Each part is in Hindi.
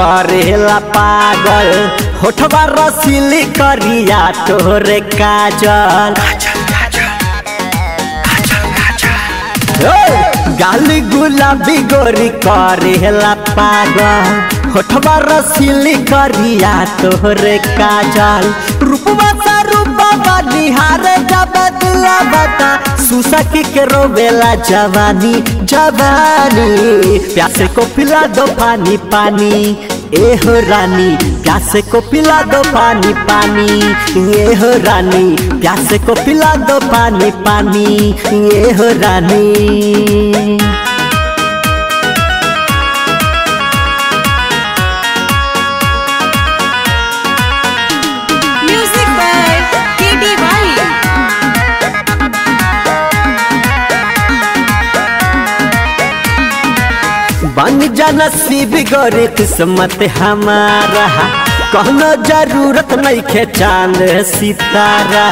करेला पागल होठवा रसीली करिया तोरे काजल। गाल गुलाबी गोरी करेला पागल होठवा रसीली करिया तोरे काजल। रूपवा सा रूपवा निहार जब बता सुसकी के रोवेला जवानी जवानी। प्यासे को पिला दो पानी पानी। ए हो रानी, प्यास को पिला दो पानी पानी। ए हो रानी, प्यास को पिला दो पानी पानी। ए हो रानी। बन जा नसीब गोरी किस्मत हमारा। कहनो ज़रूरत नहीं खे चाँद सितारा।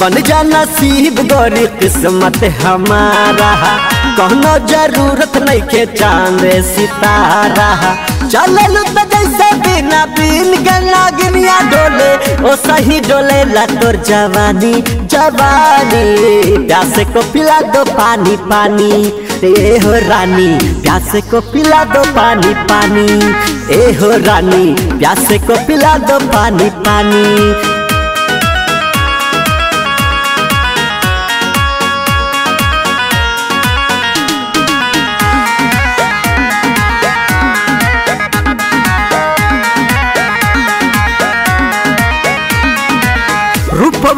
बन जा नसीब गोरी किस्मत हमारा। कहनो ज़रूरत नहीं के चाँद सितारा। चलल तो जैसे बिना बिन गना गिनिया डोले, ओ सही डोले ला तोर जवानी। जवानी प्यास को पिला दो पानी पानी। ए हो रानी, प्यास को पिला दो पानी पानी। ए हो रानी, प्यास को पिला दो पानी पानी।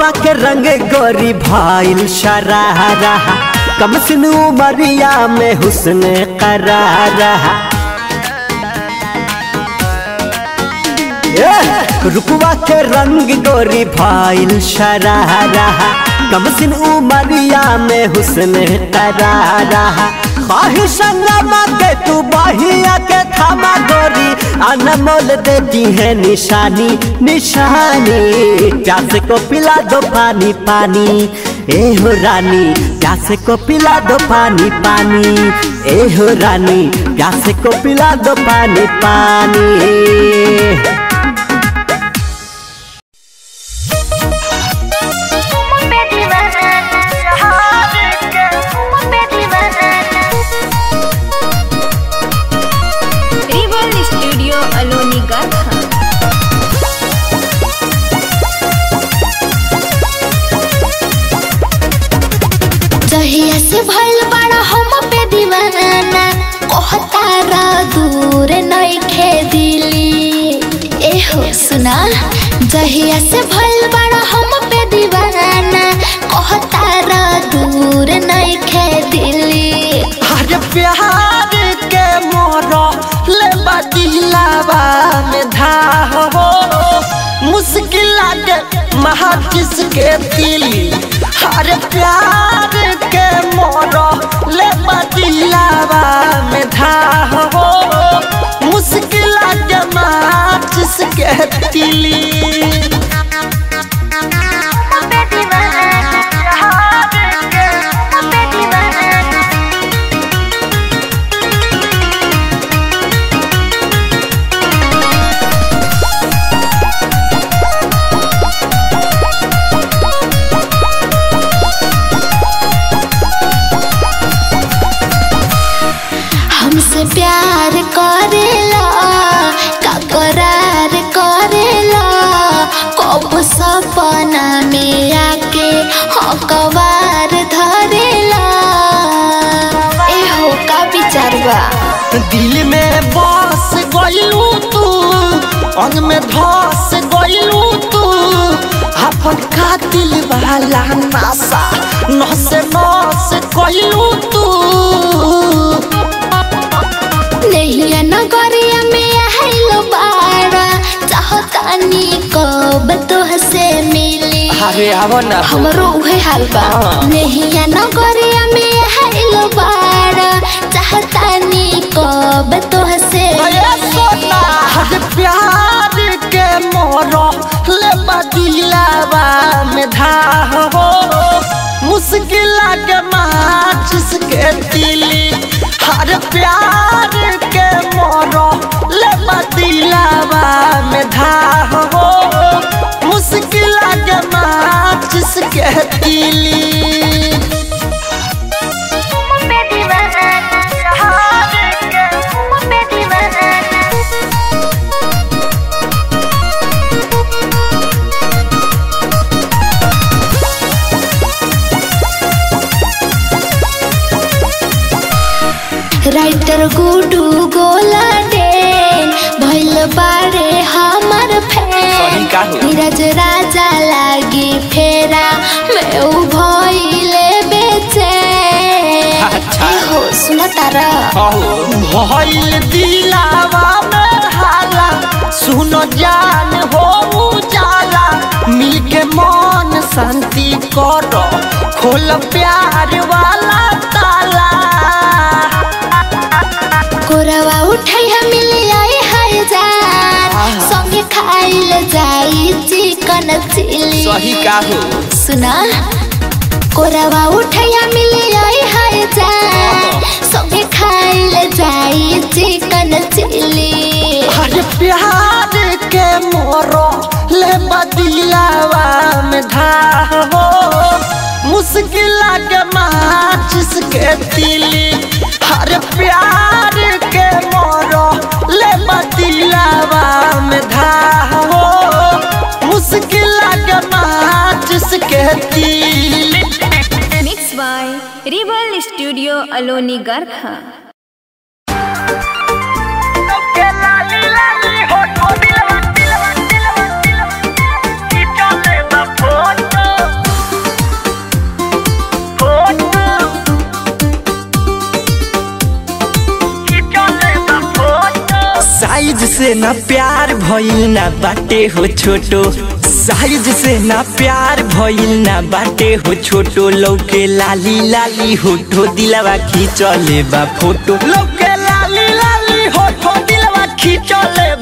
रूपवा के रंग गोरी भाईल शरारा। कम सिन उमरिया में हुस्न करारा। ए, रूपवा के रंग गोरी भाईल शरारा। कम सिन उमरिया में हुस्न करारा। ख्वाहिश तू बहिया के थामा गोरी अनमोल देती है निशानी निशानी प्यासे को पिला दो पानी पानी ए हो रानी प्यासे को पिला दो पानी पानी ए हो रानी प्यासे को पिला दो पानी पानी जहिया से भइल बड़ा हम पे दीवाना। दूर नइखे दिली अरे प्यार के मोरो ले में धा हो मुश्किल लागे महा दिली। अरे प्यार के मोरो ले में धा हो मुश्किल लागे महा दिली। दिल में बस गइलू तू अंग में धस गइलू तू। अपन कातिल वाला नासा नस नस गइलू तू। नैया नगरिया में आइलो बाड़ा चाहतानी कब मिली। अरे आवो ना। हमरो उहे हाल बा नैया नगरिया में आइलो बाड़ा चाहतानी कब मिली हर प्यार के मोरो, ले बदिलावा में धा हो। मुश्किल के मा माचिस के तिली हर प्यार के मोरो, ले बदिलावा में धाह हो। मुश्किल के माचिस के तिली नीरज राजा लागी फेरा मैं उ भइले बेचे। अच्छा। हो सुन तारा। भइल दिलावा में हाला। सुनो जान हो उजाला। मिलके मन शांति करो। खोल प्यार वाला खाइल जाई चिकन चिली का हो सुना कोरवा मिल हज़ार संगे खाइल जाई चिकन चिली अरे प्यार के मोरो ले बदिलावा में धाहो। मुश्किल के माचिस के तिली अरे प्यार के मोरो mix by studio Aloni Garkha से ना प्यार भइल ना बाटे हो छोटो। साइज़ से ना प्यार भइल ना बाटे हो छोटो। लौके लाली लाली होठो दिलवा खींचले बा फ़ोटो। लौके लाली लाली होठो दिलवा खींचले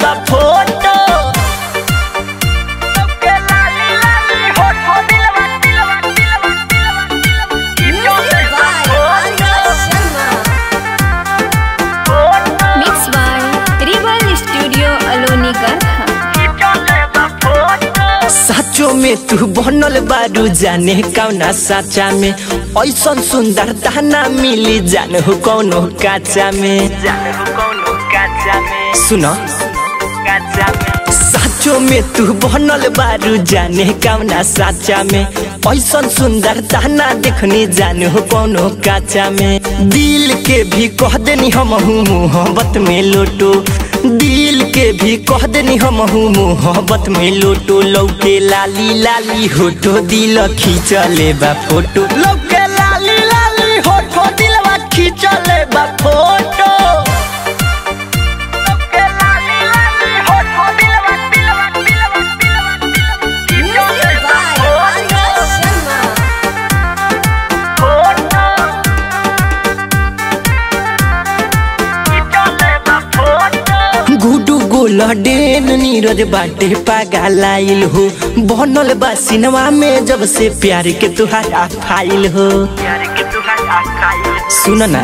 में तू बनल बारू जाने कौना साचा में ऐसन सुंदर दाना मिली जान हो कौनो काचा में सुनो साचो में तू बनल बारू जाने कौना साचा में ऐसन सुंदर दाना देखनी जान हो कौनो काचा में दिल के भी कह देनी हम मोहब्बत में लोटो दिल के भी कह देनी हम मोहब्बत में लोटो लौके लाली लाली होठो दिल खींचले बा फोटो लौके लाली लाली होठो दिलवा खींचले बा फोटो गुडू नीरज बाटे पागलाइल हो। बनल बा सिनेमा में जब से प्यार के तुहारा फ़ाइल हो। प्यार के तुहारा फ़ाइल सुन ना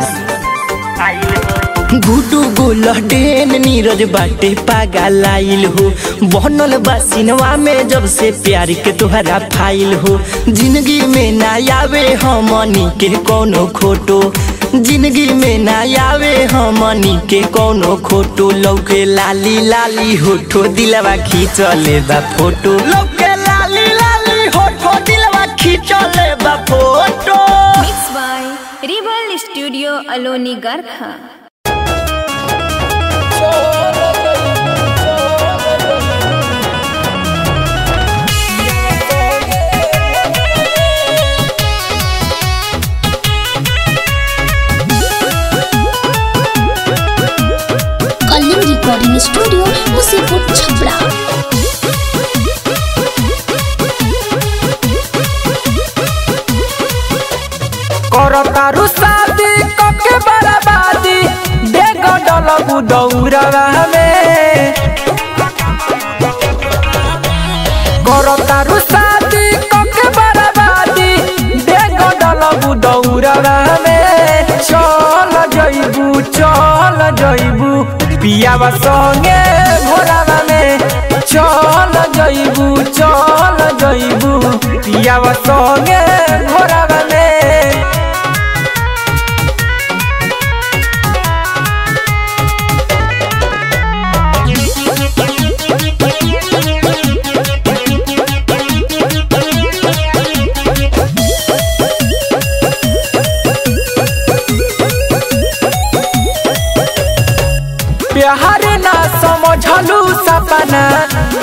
गुडू गोल डेन नीरज बाटे पागलाइल हो। बनल बा सिनेमा में जब से प्यार के तुहरा फ़ाइल हो। ज़िंदगी में ना आवे हमनी के कोनो खोटो। ज़िंदगी में ना आवे हमनी के कोनो खोटो। लौके लाली लाली होठो दिलवा खींचले बा फ़ोटो। लौके लाली लाली होठो दिलवा खींचले बा photo. Mix by rebel studio Aloni Garkha recording studio Musipur Chhapra करो तारू शादी कके बर्बादी देख डलबू दौड़वा में करो तारू शादी कके बर्बादी देख डलबू दौड़ में चल जइबू चल जइबू पियावा संगे घोड़ा में। चल जइबू चल जइबू। पियावा संगे भोरवा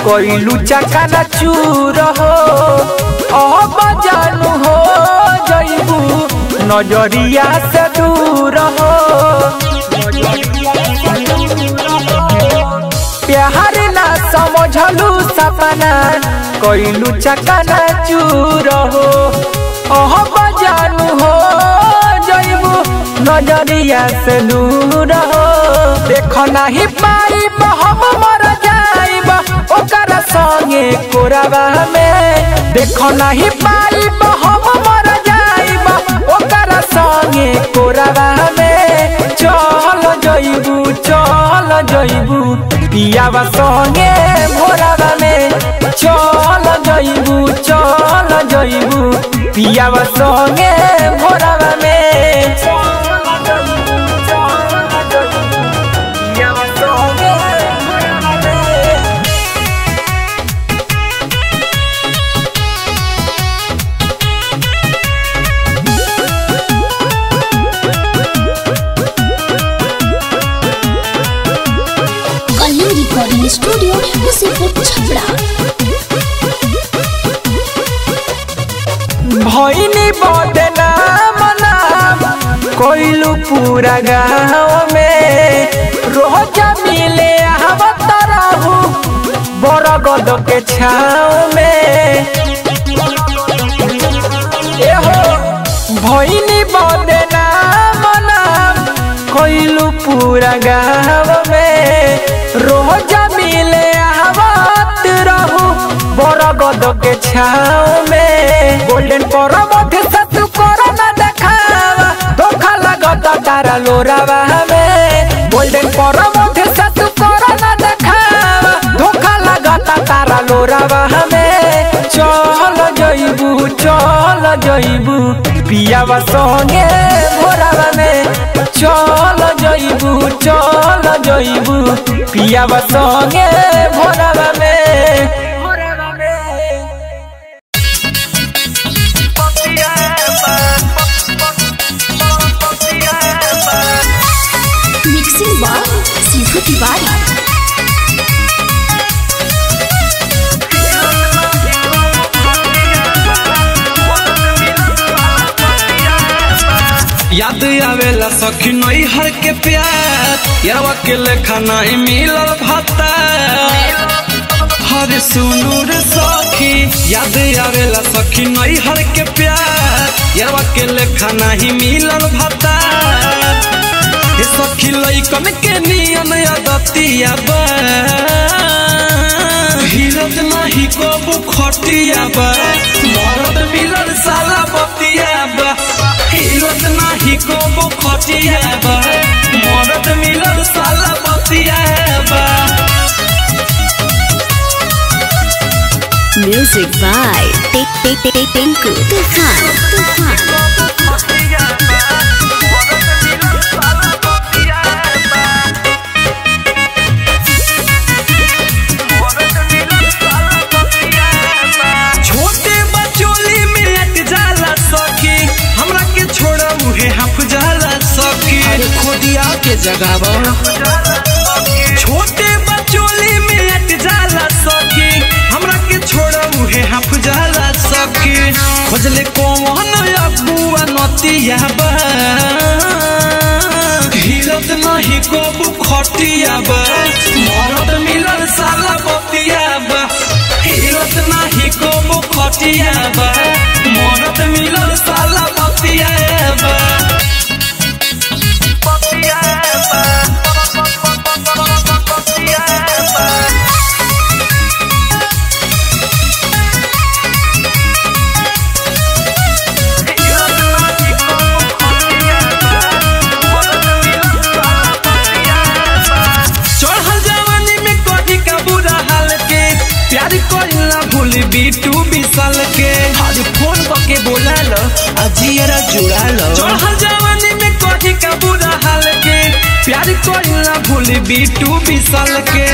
कोइलू चकना चूर हो अब जानू हो जइबू नज़रिया से दूर हो प्यार ना समझलू सपना कोइलू चकना चूर हो अब जानू हो जइबू नज़रिया से दूर हो देख नाही पाइब हम संगे कोरबा में देखो नहीं पाइब, हम मर जाइब, ओकर संगे कोरबा में चल जइबू चल जइबू पियावा संगे भोरबा में। चल जइबू चल जइबू पियावा संगे भोरबा में। स्टूडियो मुसीपुर छपरा भैनी बदनाम नाम कोइलू पूरा गाँव में रोज मिले आवत रहू बरगद के छाँव में एहो भैनी बदनाम नाम कोइलू पूरा गाँव में रोज छाँव में। गोल्डन पर मध्य सतु कर न देखावा। धोखा लगत तारा लोरावा में गोल्डन पर मध्य सतु कर न देखावा। धोखा लगत तारा लोरावा में चल जइबू चल जइबू। पियावा संगे भोरावा में। चल जइबू चल जइबू। पियावा संगे भोरावा में। याद आवेला सखी नई हर के प्यार। यारवा के लेखा नहीं मिलल भत्ता हर सुनूर सखी, याद आवेला सखी नई हर के प्यार। यारवा के लेखा नहीं मिलल भत्ता हे सखी लइकन के नियम आदतिया बा हिरत नाही कबू खटिया बा मरद मिलल साला बतिया बा हिरत नाही कबू खटिया बा मरद मिलल साला बतिया बा म्यूज़िक बाय टिंकू तूफ़ान तूफ़ान के जगावा। छोटे बचोली में अट जाला सखी। हमरा के छोड़ा मुहे हफ जाला सखी। खोजले कौन अबुआ नतिया बा। हिरत नहीं कबू खटिया बा। मरद मिलल साला बतिया बा। हिरत नाही कबू खटिया बा। मरद मिलल साला बतिया बा। हमार बीटू बिसल के। हर फ़ोन पके बोला लो अजियरा जुड़ा लो चढ़ल जवानी में कोठी का हाल के। प्यार कोइला भूल बीटू बिसल के।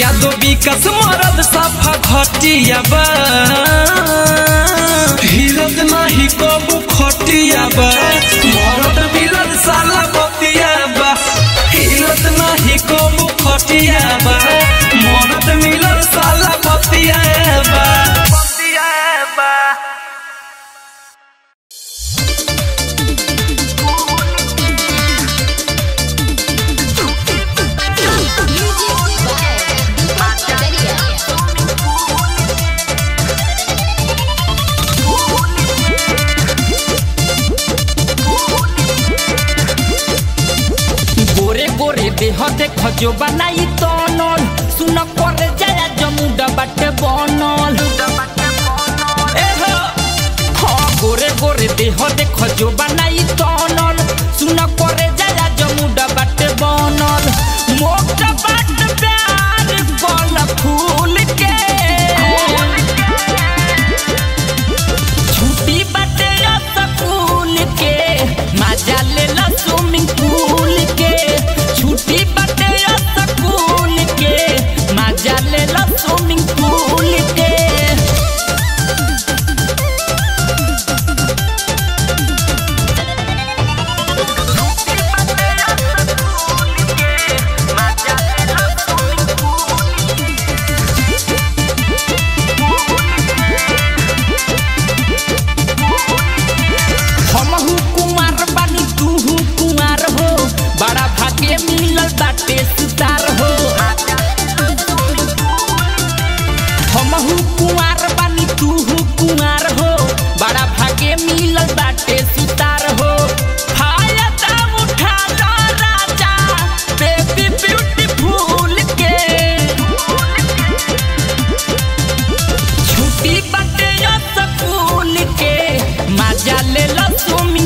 यादो विकास मरद सफ़ा घटिया बा हिरत नाही कबू खटिया बा मरद बिलर साला बतिया बा हिरत नाही कबू खटिया बा देह देख जो बनाई तनल सुन कर जाया जमुडा बाटे बनल गोरे गोरे देह देख जो बनाई तनल मज़ा ले लो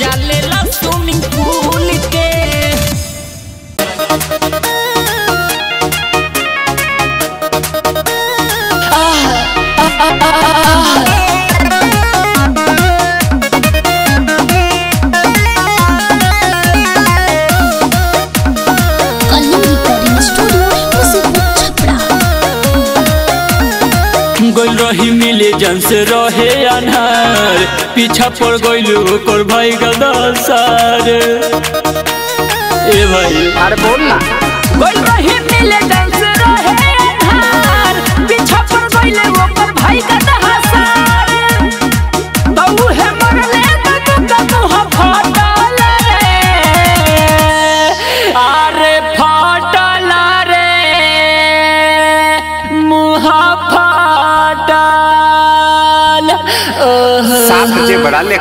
ya रही मिले जन से रहे अनहार। पीछा पड़ गइल कर भाई गदसार ए भाई। अरे बोल ना। कोई कहीं मिले डांस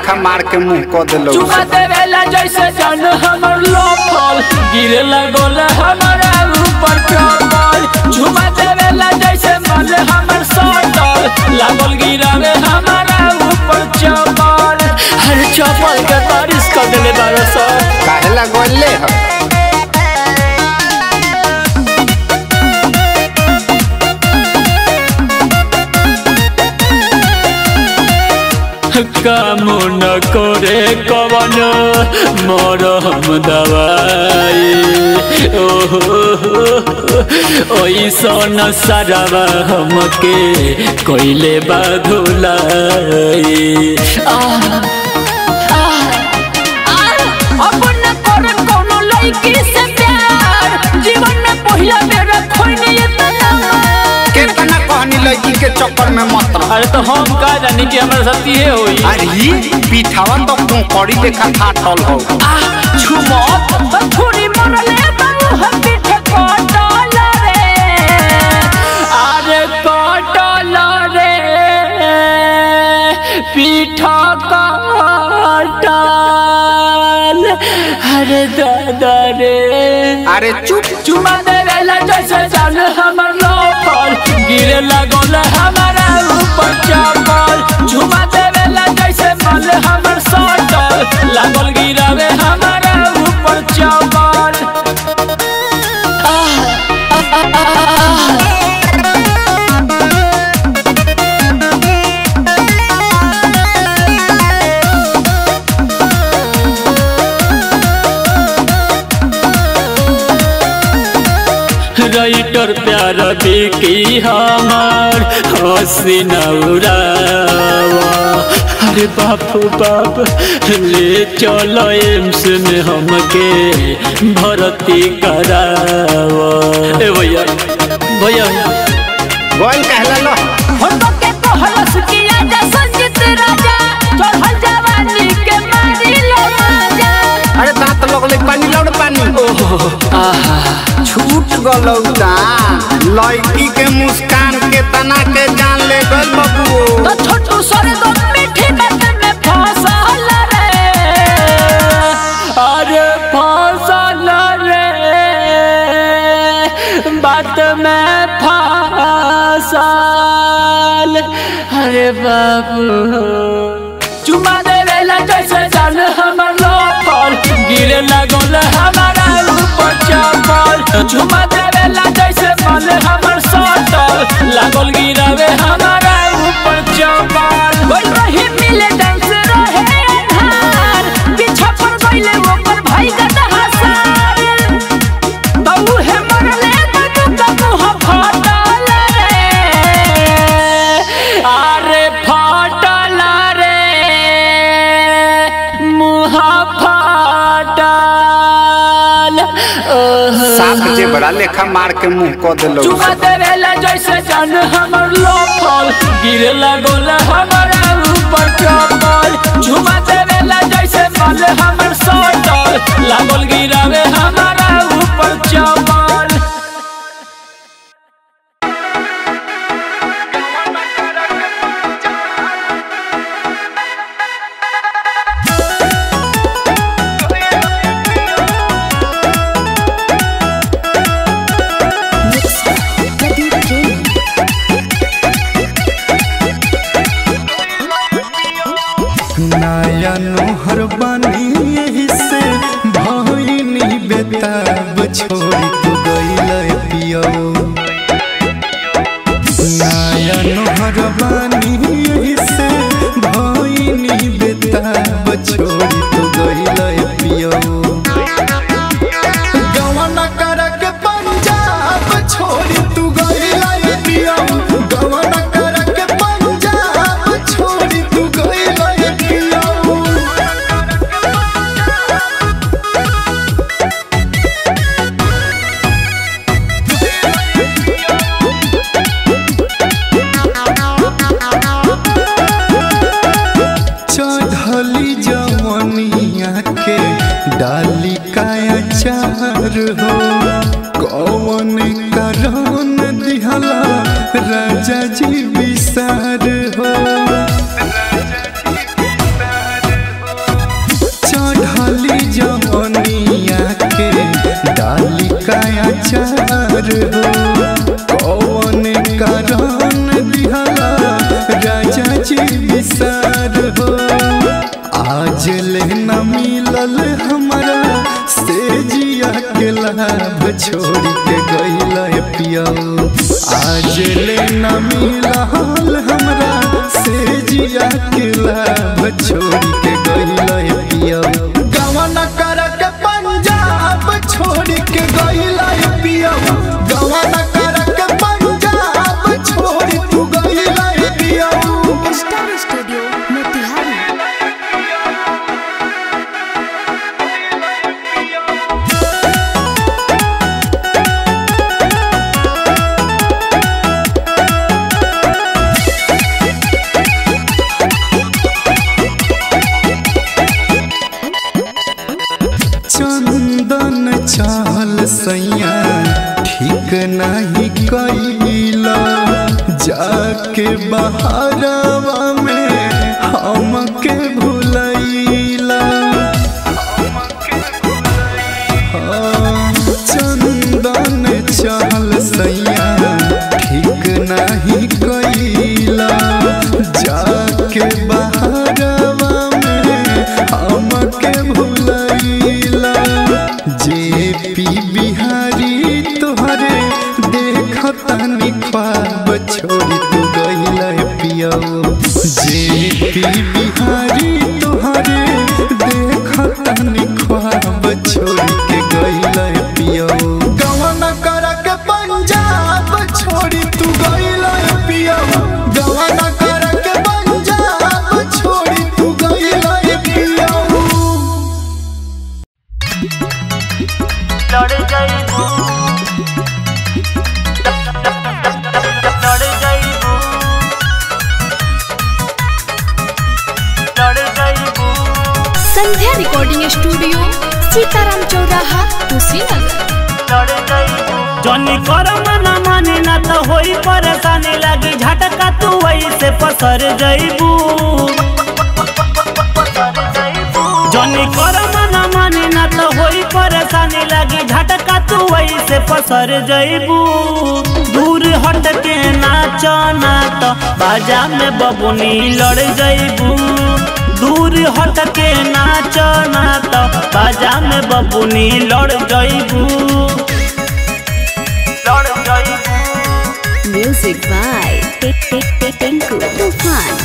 जे मार के मुँह को देलो। चुका देवेला जैसे जान हमर लोफल गिरे लगल हमरा ऊपर कमल झुमा देवेला जैसे मन हमर सटल। लागल गिरावे हमरा ऊपर चपल हर चपल के बारिश कर देले बारह काहे काहे ले गोले ह काम न करे कवन मरहम दवाई। ओहो ओइसन सारावा हमके कोइले बाधुलाई अब लड़की के चक्कर में मत रह। अरे तो हम का जानी कि हमारे साथ ये होई अरे पीठावा तो कोकड़ी देखा फाटल हो। झुमत बथुरी मरले बाबू हम पीठे कटल रे। अरे कटल रे पीठा कटल। अरे दादा रे। अरे चुप। चुमा देवेला जैसे जान लोकल गिरे लगल हमारा ऊपर चपल झुमा देवेला जैसे मल हमर सटल लागल गिरावे हमारा प्यार बिकी हमार हँसी नौरावा अरे बापू बाप ले चलो एम्स में हमके भर्ती करावा। ए भैया भैया। गोल कहला लो। हम के कहलस कि आजा संजीत राजा चढ़ल जवानी लगले पानी, लौड़ पानी। छूट गलौ लड़की के मुस्कान के तना के जान ले गल बबुओ तो छोटू सरे दो मीठी बात में फंसल रे। अरे फ़सल रे। बात में फ़सल। अरे बाबू। गिरे लगल हमारा रूप चपल चुमा देवेला जैसे मल हमर सटल। लागल गिरावे हमारा रूप चपल बोल रही मिले डांस रहे अन्हार पीछा पर गइले ओकर भाई गदा साफ़ जे बड़ा लेखा मार के मुँह क देलौ। चुमा देवेला जैसे जान हमर लोफल गिरे लगल हमारा ऊपर चपल झुमा देवेला जैसे मल हमर सटल। लागल गिरावे हमारा ऊपर चपल लाभ छोड़ के गइल पियो आज ले न मिलल हमरा से जिया के लाभ छोड़ के गइल से पसर जाइबू। जनी करम न माने ना तो होई परेशानी लागी झटका तू वही से पसर जाइबू। दूर हट के नाच ना तो बाजा में बबुनी लड़ जाइबू। दूर हट के नाच ना तो बाजा में बबुनी लड़ जाइबू। लड़ जाइबू। म्यूज़िक बाय टिंकू तूफ़ान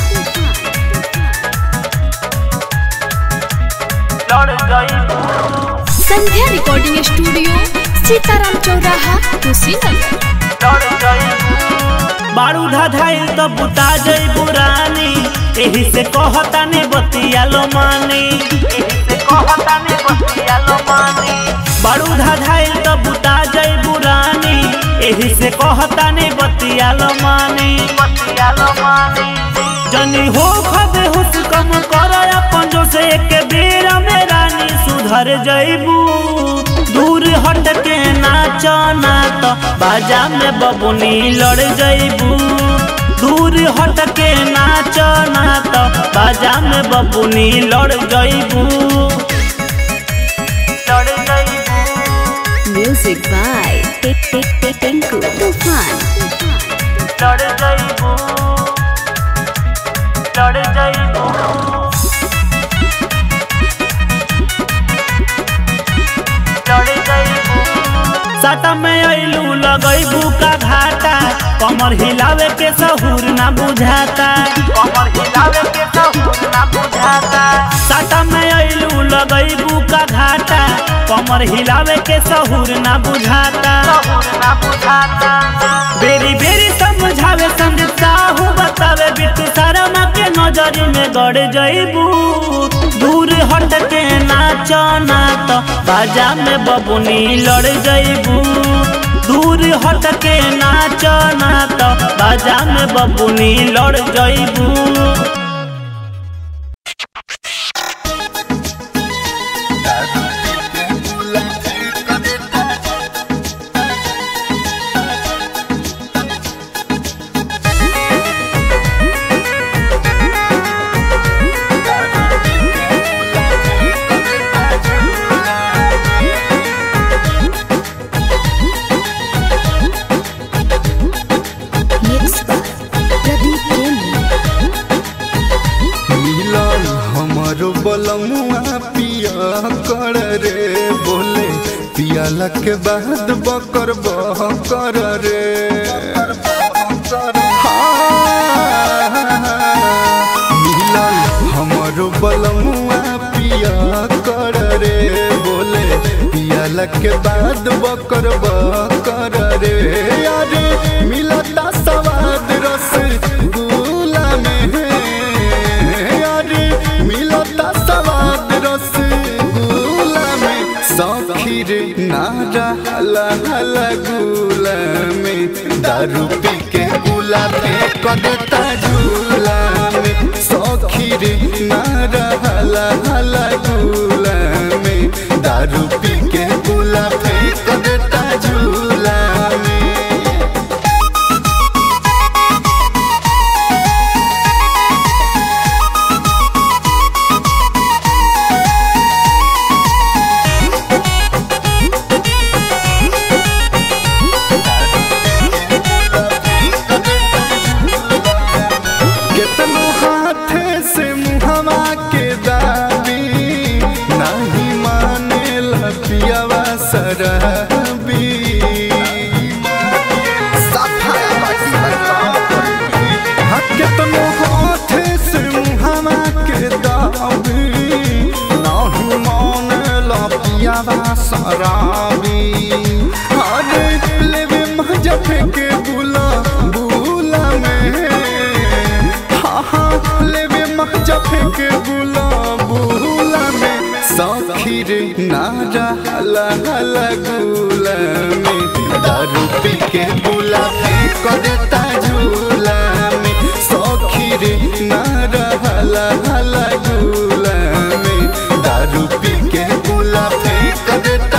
संध्या रिकॉर्डिंग स्टूडियो सीताराम चौराहा कुशीनगर बारू धाधाइल तो बुता जइबू रानी एही से कहता ने बतिया लो मानी। एही से कहता ने बतिया लो मानी। बारू धाधाइल तो बुता जइबू रानी एही से कहता ने बतिया लो मानी। बतिया लो मानी। जनी हो खबे हुस कम कर अपन जो से एक बेर में रानी सुधर जइबू। दूर हट के नाच ना तो बाजा में बबुनी लड़ जइबू। दूर हट के नाच ना तो बाजा में बबुनी लड़ जइबू। म्यूज़िक बाय टिंकू तूफ़ान लड़ जइबू लड़ जइबू साटा में अइलू लगैबू का घाटा। कमर हिलावे के सहूर ना बुझाता। कमर हिलावे के सहूर ना बुझाता। साटा में अइलू लगैबू का घाटा। कमर हिलावे के सहूर ना बुझाता। सहूर ना बुझाता। बेरी बेरी समझावे संदीप साहू बतावे बिट्टू शर्मा के नजरी में गड़ जइबू दूर हट के नाच ना तो बाजा में बबुनी लड़ जइबू दूर हट के नाच ना तो बाजा में बबुनी लड़ जइबू। बाद बकर बकर रे। मिलल हमर बलमुआ पिया कर रे। बोले पियाला के बाद बकर बकर रे। यार मिलता सखी रे नारा हला हला गुला में। दारू पी के गुला फेंक देता झूला में। सखी रे हला हला में। दारू पी के गुला फेंक पियावा शराबी अरे लेवे मज़ा फेंके बुला बुला में। हाँ फेंके बुला बुला में। सखी नारा हला हला गुला में। दारू पी के बुला पी के planeta